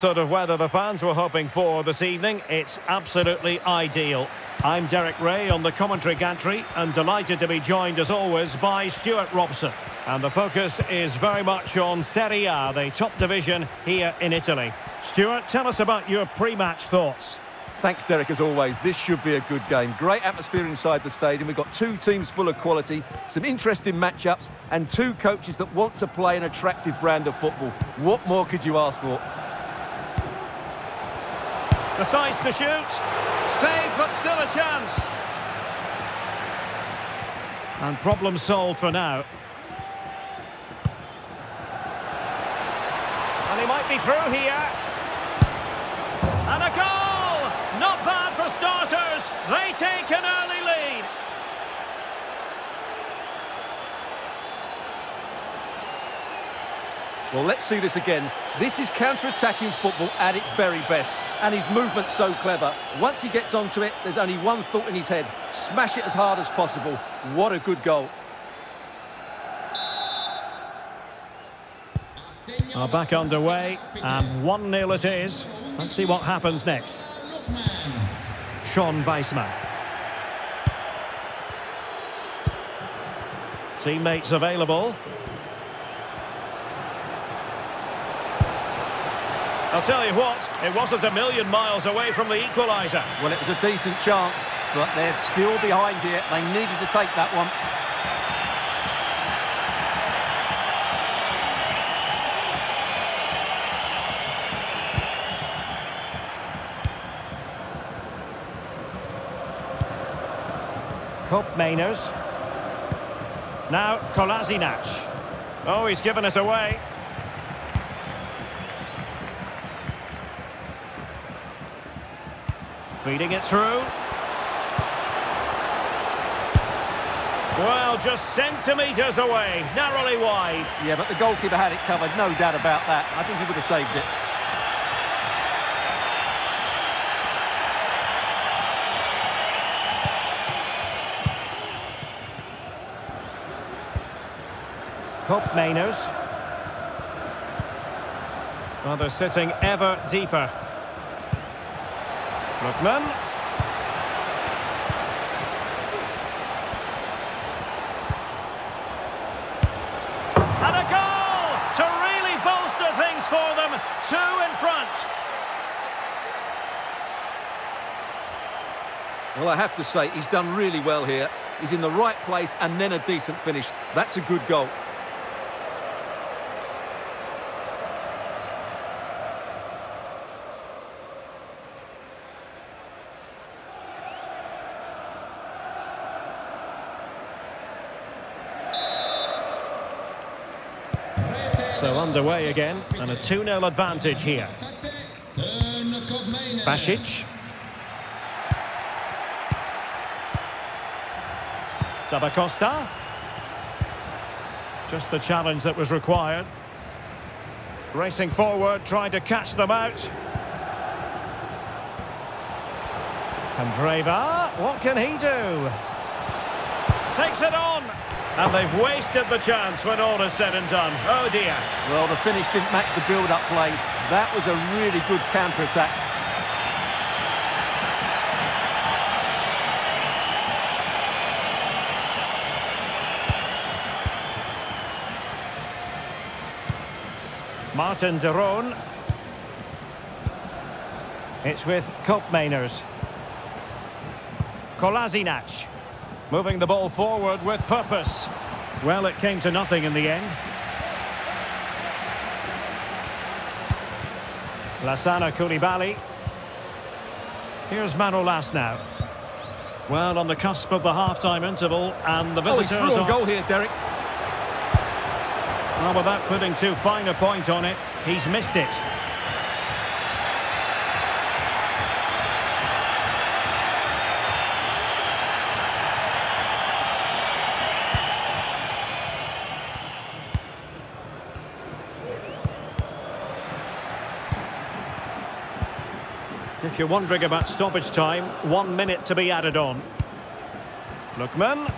Sort of weather the fans were hoping for this evening. It's absolutely ideal. I'm Derek Ray on the commentary gantry and delighted to be joined as always by Stuart Robson. And the focus is very much on Serie A, the top division here in Italy. Stuart, tell us about your pre-match thoughts. Thanks, Derek, as always. This should be a good game. Great atmosphere inside the stadium. We've got two teams full of quality, some interesting matchups, and two coaches that want to play an attractive brand of football. What more could you ask for? Decides to shoot. Save, but still a chance. And problem solved for now. And he might be through here. And a goal! Not bad for starters. They take an early Well, let's see this again. This is counter-attacking football at its very best. And his movement's so clever. Once he gets onto it, there's only one thought in his head. Smash it as hard as possible. What a good goal. Are back underway, and 1-0 it is. Let's see what happens next. Shon Weissman. Teammates available. I'll tell you what, it wasn't a million miles away from the equaliser. Well, it was a decent chance, but they're still behind here. They needed to take that one. Koopmeiners. Now Kolasinac. Oh, he's given us away. Feeding it through. Well, just centimetres away, narrowly wide. Yeah, but the goalkeeper had it covered, no doubt about that. I think he would have saved it. Koopmeiners. Well, they're sitting ever deeper. Lookman. And a goal to really bolster things for them. Two in front. Well, I have to say, he's done really well here. He's in the right place and then a decent finish. That's a good goal. So underway again, and a 2-0 advantage here. Basic. Zappacosta. Just the challenge that was required. Racing forward, trying to catch them out. Candreva, what can he do? Takes it on. And they've wasted the chance when all is said and done. Oh dear. Well, the finish didn't match the build-up play. That was a really good counter-attack. Marten de Roon. It's with Koopmeiners. Kolasinac. Moving the ball forward with purpose. Well, it came to nothing in the end. Lassana Coulibaly. Here's Manolas now. Well, on the cusp of the half-time interval, and the oh, visitors Oh, he's visitors through are... goal here, Derek. Ah, well, without putting too fine a point on it, he's missed it. If you're wondering about stoppage time, one minute to be added on. Lookman.